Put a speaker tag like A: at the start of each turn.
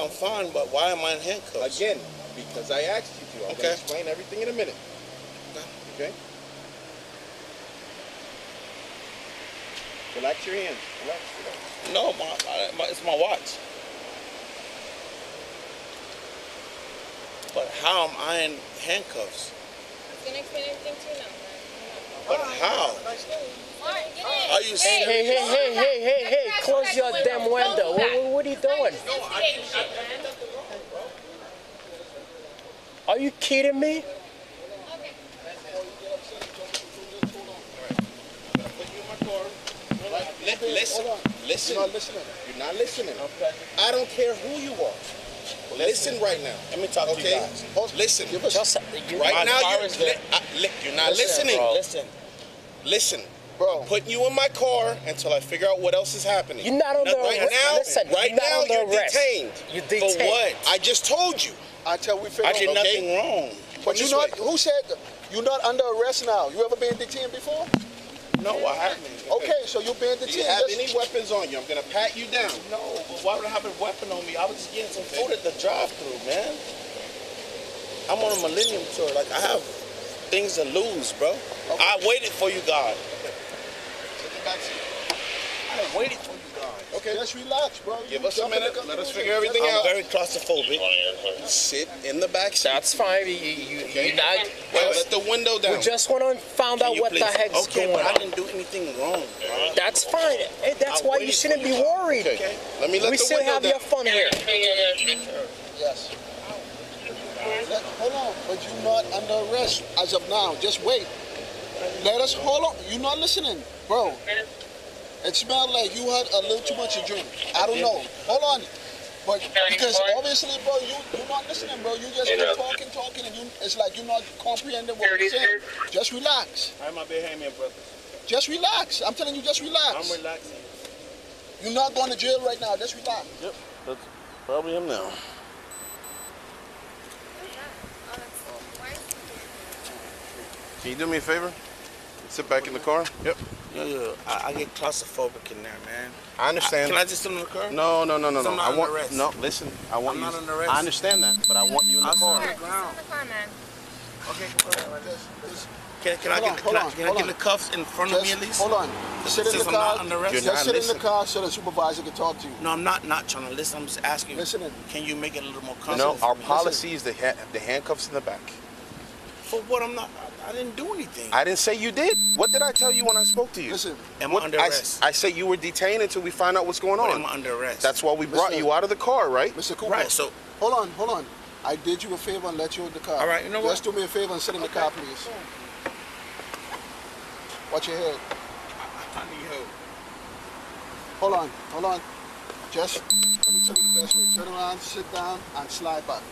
A: I'm fine, but why am I in handcuffs?
B: Again, because I asked you to. I'm
A: Okay.
B: gonna explain everything in a minute. Okay. Relax your hands. Relax. relax.
A: No, my, my, my, it's my watch. But how am I in handcuffs?
C: He's gonna explain everything to you now, man.
A: But how?
C: Alright, get in.
A: Are you
C: Hey,
D: Hey, hey, hey, hey, hey, hey, close your damn window. What, what, are you doing?
C: Investigating shit, man.
D: Are you kidding me?
C: Okay.
B: Put you in my car. Li- listen. Listen.
E: You're not listening.
B: You're not listening. I don't care who you are. Listen right now.
A: Let me talk to you guys.
E: Hold-
B: Listen.
E: Give us,
D: Just you,
B: Right now you're li- I- uh, li- you're not
A: Listen,
B: listening.
A: bro. Listen.
B: Listen.
E: bro.
B: Putting you in my car until I figure out what else is happening.
D: You're not under
B: right
D: arrest.
B: now.
D: Listen,
B: right
D: you're
B: now you're
D: arrest.
B: detained.
D: You're
B: For what? I just told you.
E: Until we figure
A: I did
E: out.
A: nothing wrong.
E: But you
B: This
E: not.
B: way.
E: Who said that? You're not under arrest now. You ever been detained before?
A: No, I haven't.
E: Okay, so you're being
B: Do
E: detained.
B: you have
E: Just-
B: any weapons on you? I'm gonna pat you down.
A: No, but why would I have a weapon on me? I was just getting some food at the drive-through, man. I'm on a Millennium tour. Like I have things to lose, bro. I waited for you guys.
B: Take the back seat.
A: I waited for you guys.
B: Okay.
E: Just relax, bro.
B: Give
E: You
B: us a minute. Let us figure everything
A: I'm
B: out.
A: very claustrophobic.
B: Sit in the back seat.
D: That's fine. You, you, you're not.
B: Well, let the window down.
D: We just want to find
A: Can
D: out
A: you
D: what the
A: please-
D: heck's
A: okay,
D: going
A: but I didn't do anything wrong. bro.
D: That's fine. Hey, that's
A: I
D: why you shouldn't be worried.
B: Okay. Let me let
D: We
B: the
D: still
B: window
D: have
B: down.
D: your fun here.
E: Yes. Let, hold on, but you're not under arrest as of now. Just wait. Let us hold on. You're not listening, bro. It smelled like you had a little too much to drink. I don't know. Hold on. But because obviously, bro, you you're not listening, bro. You just keep talking, talking, and you it's like you're not comprehending what we're saying. Just relax.
A: I'm a big hand, man, brother.
E: Just relax. I'm telling you, just relax.
A: I'm relaxing.
E: You're not going to jail right now. Just relax.
A: Yep, that's probably him now.
B: Can you do me a favor? Sit back in the car. Yep.
A: Yo, yo, I, I get claustrophobic in there, man.
B: I understand.
A: Can I just sit in the car?
B: No, no, no, no, no.
A: I'm not
B: I want
A: arrest.
B: no. Listen, I want
A: I'm
B: you.
A: not under arrest.
B: I understand that, but I want you in the
A: I'll sit
B: car.
A: on the
C: Alright,
A: ground.
C: sit in the car, man.
A: Okay,
E: Just, just,
A: Can, can I
E: Hold
A: get
E: on,
A: can
E: hold
A: I,
E: on,
A: can I
E: hold
A: get
E: on.
A: the cuffs in front of me at
E: just
A: least?
E: hold on. Sit in
A: Since
E: the
A: I'm
E: car.
A: not under arrest.
B: You're
E: Just
B: not
E: sit in the
B: listening.
E: car so the supervisor can talk to you.
A: No, I'm not not trying to listen. I'm just asking.
E: Listening.
A: Can you make it a little more
B: No,
A: comfortable?
B: our
A: for me?
B: policy is the ha- the handcuffs in the back.
A: For what? I'm not. I, I didn't do anything.
B: I didn't say you did. What did I tell you when I spoke to you?
E: Listen,
A: am
B: What-
A: I under arrest?
B: I said you were detained until we find out what's going
A: But
B: on.
A: am I under arrest?
B: That's why we brought you out of the car, right?
E: Mr. Cooper.
A: right. So
E: Hold on, hold on. I did you a favor and let you in the car.
A: All right, you know what?
E: Just
A: what?
E: do me a favor and sit in the car, please. Watch your head.
A: I need help.
E: Hold on, hold on. Just let me tell you the best way. Turn around, sit down, and slide back.